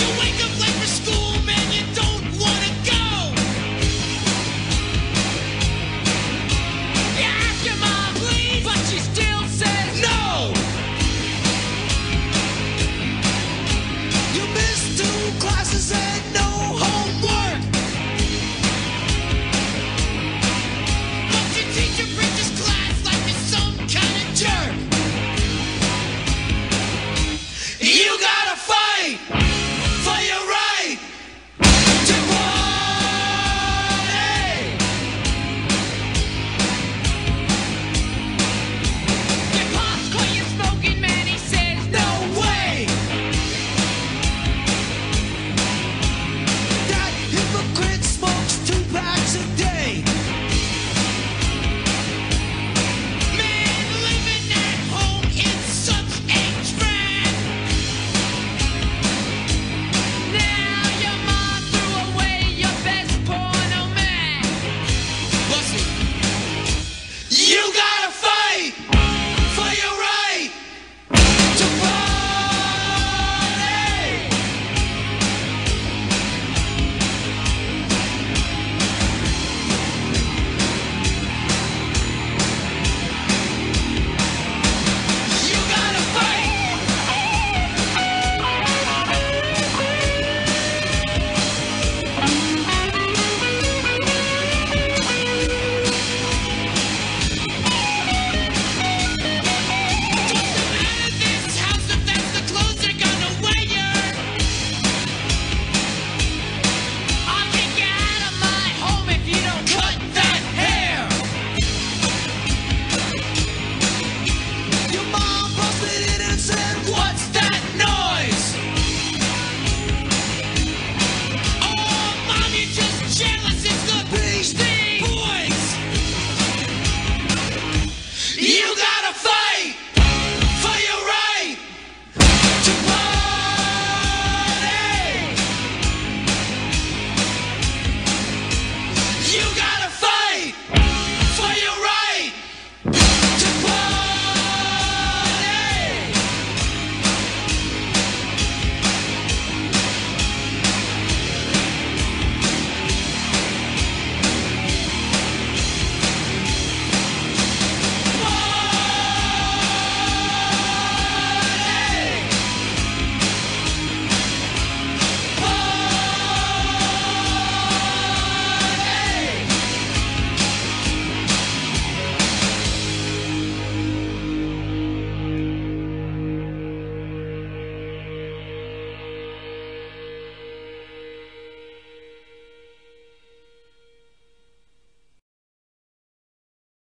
you wake up?